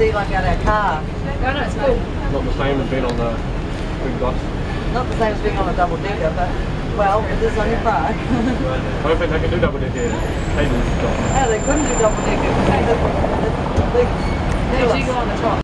see like out our car. No, no, it's cool. Not the same as being on the big bus. Not the same as being on a double decker, but well, it is on your pride. I don't think they can do double decker no, they couldn't do double decker. They, they, they, they, they, they, go on the top?